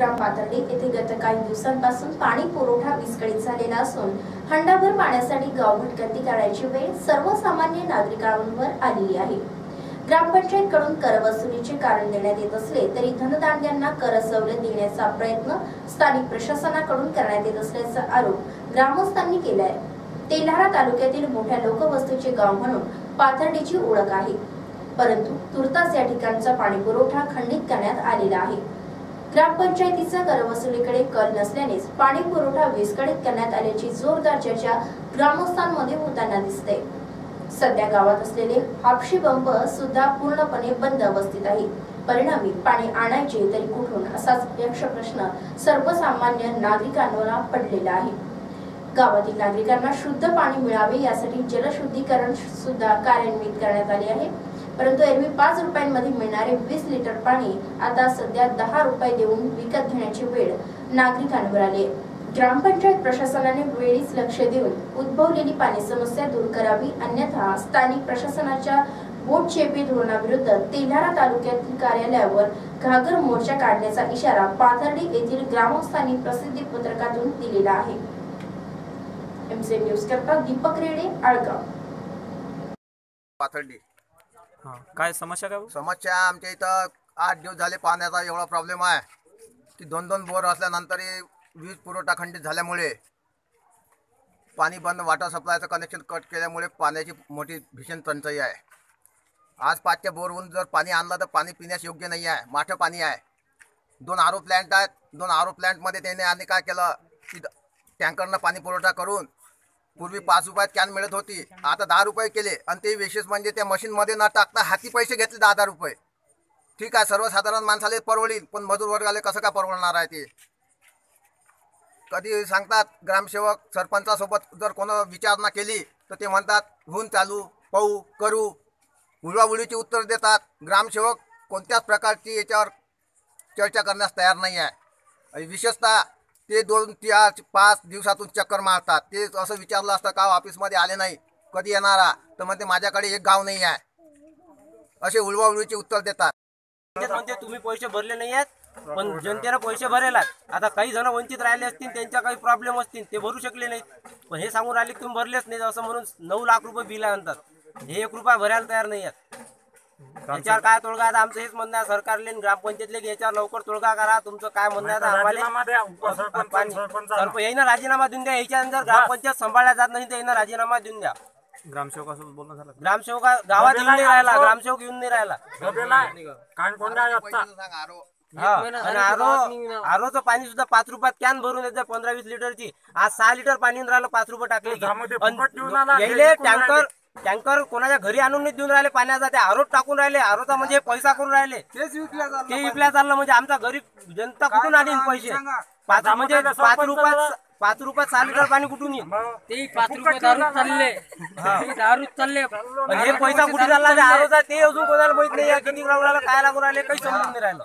ग्राम पाथर्डी येथे गत काही दिवसांपासून पाणी पुरवठा विस्कळीत झालेला असून हंडाभर पाण्यासाठी गाव भटकंती करण्याची वेळ सर्वसामान्य नागरिकांवर आलेली आहे. ग्रामपंचायतकडून कडून करवसुलीचे कारण देण्यात येत असले तरी धनदांड्यांना कर सवलत देण्याचा प्रयत्न स्थानिक प्रशासनाकडून करण्यात येत असल्याचा आरोप ग्रामस्थांनी केला आहे तेल्हारा तालुक्यातील मोठ्या लोकवस्तीचे गाव म्हणून पाथर्डीची ओळख आहे. परंतु तुर्तास या ठिकाणचा पाणी पुरवठा खंडित करण्यात आलेला आहे. ग्रामपंचायतीचा करवसुलीकडे कल नसल्यानेच पाणी पुरवठा विस्कळीत करण्यात आल्याची जोरदार चर्चा ग्रामस्थांमध्ये होताना दिसते. सध्या गावात असलेले हापशी पंप सुद्धा पूर्णपणे बंद अवस्थेत आहे. परिणामी पाणी आणायचे तरी कुठून असाच यक्ष प्रश्न सर्वसामान्य नागरिकांना पडलेला आहे. गावातील नागरिकांना शुद्ध पाणी मिळावे यासाठी जलशुद्धीकरण सुद्धा कार्यान्वित करण्यात आले आहे. परंतु एरवी पाच रुपयांमध्ये मिळणारे वीस लिटर पाणी आता सध्या दहा रुपये देऊन विकत घेण्याची वेळ नागरिकांवर आली ग्रामपंचायत प्रशासनाने वेळीच लक्ष देऊन उद्भवलेली पाणी समस्या दूर करावी अन्यथा स्थानिक प्रशासनाच्या बोटचेपी धोरणाविरुद्ध तेल्हारा तालुक्यातील कार्यालयावर घागर मोर्चा काढण्याचा इशारा पाथर्डी येथील ग्रामस्थांनी प्रसिद्धी पत्रकातून दिलेला आहे. एमसी न्यूज करता दीपक रेडे आळगाव. पाथर्डी. हा. काय समस्या काय भाऊ? समस्या आमच्या इथं आठ दिवस झाले पाण्याचा एवढा प्रॉब्लेम आहे. की दोन दोन बोर असल्यानंतरही वीज पुरवठा खंडित झाल्यामुळे पाणी बंद वॉटर सप्लायचं कनेक्शन कट केल्यामुळे पाण्याची मोठी भीषण टंचाई आहे. आज पाचच्या बोरवरून जर पाणी आणलं तर पाणी पिण्यास योग्य नाही आहे माठं पाणी आहे. दोन आरो प्लॅन्ट आहेत. दोन आरो प्लॅन्टमध्ये त्याने आणि काय केलं? की टँकरनं पाणी पुरवठा करून पूर्वी पाच रुपयात कॅन मिळत होती. आता दहा रुपये केले आणि ते विशेष म्हणजे त्या मशीनमध्ये न टाकता हाती पैसे घेतले दहा दहा रुपये. ठीक आहे सर्वसाधारण माणसाला परवडील पण मजूर वर्गाला कसं काय परवडणार आहे ते? कधी सांगतात ग्रामसेवक सरपंचासोबत जर कोणा विचारणा केली तर ते म्हणतात होऊन चालू पाहू करू. उडवाउडीची उत्तर देतात. ग्रामसेवक कोणत्याच प्रकारची याच्यावर चर्चा करण्यास तयार नाही आहे विशेषतः ते दोन चार पाच दिवसातून चक्कर मारतात. ते असं विचारलं असतं का ऑफिसमध्ये आले नाही? कधी येणारा? तर म्हणते माझ्याकडे एक गाव नाही आहे. असे उलवाउलवीचे उत्तर देतात. म्हणते तुम्ही पैसे भरले नाही आहेत पण जनतेनं पैसे भरेल आहेत. आता काही जण वंचित राहिले असतील त्यांच्या काही प्रॉब्लेम असतील ते भरू शकले नाहीत. पण हे सांगून राहिले की तुम्ही भरलेच नाही असं म्हणून नऊ लाख रुपये बिल आणतात. हे एक रुपया भरायला तयार नाही आहेत. याच्यावर काय तोडगा आहे? आता आमचं हेच म्हणणं आहे सरकारले आणि ग्रामपंचायतले की याच्यावर लवकर तोडगा करा. तुमचं काय म्हणणं आहे आम्हाला पाणी- सरप येईनं राजीनामा देऊन द्या. याच्यानंतर ग्रामपंचायत सांभाळल्या जात नाही तर येईनं राजीनामा देऊन द्या. ग्रामसेवकासोबत बोलणं झालं ग्रामसेवक गावात येऊन नाही राहिला. ग्रामसेवक येऊन नाही राहिला. हा. आणि आरो आरोचं पाणी सुद्धा पाच रुपयात कॅन भरून येते पंधरा वीस लिटरची. आज सहा लिटर पाणी राहिलं पाच रुपये टाकले की. अन यायले टँकर टँकर कोणाच्या घरी आणून नाही देऊन राहिले पाण्याचा ते आरोप टाकून राहिले आरोचा म्हणजे पैसा करून राहिले. ते विकल्या चाललं म्हणजे आमचा गरीब जनता कुठून आणीन पैसे? पाच म्हणजे पाच रुपयात पाच रुपयात सहा लिटर पाणी कुठून येईल? ते पाच रुपये दारू चालले. दारू चालले. पण हे पैसा कुठे चालला? ते आरोचा ते अजून कोणाला माहीत नाही. आहे. किती ग्राउंडला काय लागून राहिले काही समजून नाही राहिलं.